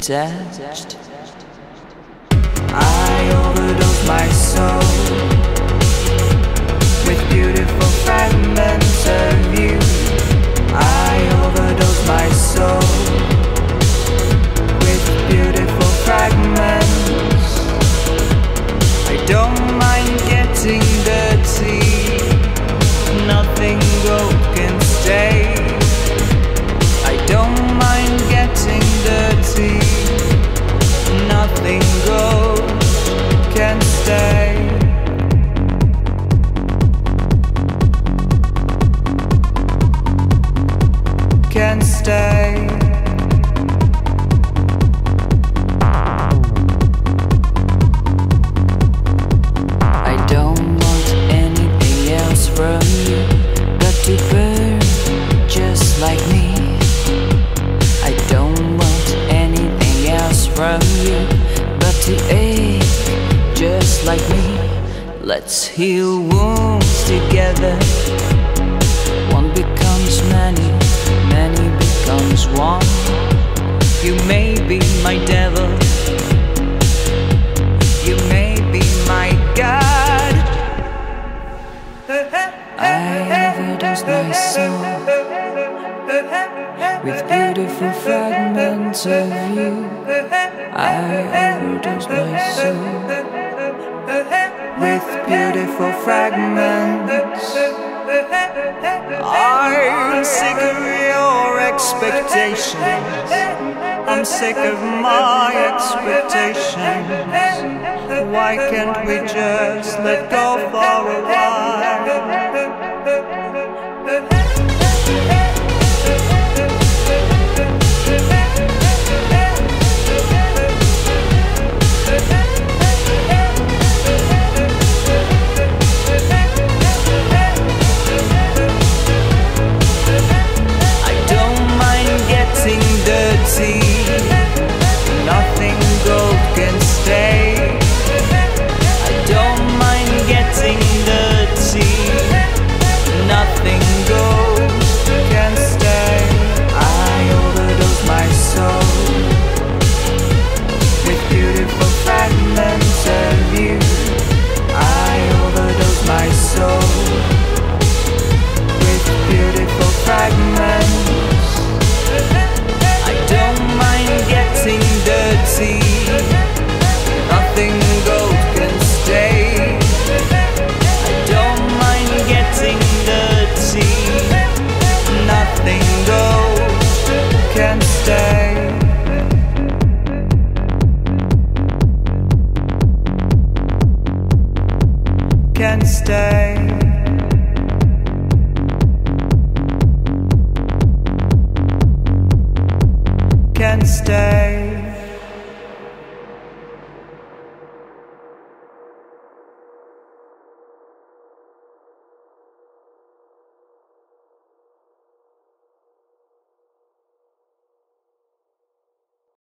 attached. I overdose my soul with beautiful fragments I don't want anything else from you but to burn just like me. I don't want anything else from you but to ache just like me. Let's heal wounds together. One becomes many becomes one. You may be my devil. You may be my God. I overdose my soul with beautiful fragments of you. I overdose my soul with beautiful fragments. Expectations. I'm sick of my expectations. Why can't we just let go for a I stay. can stay.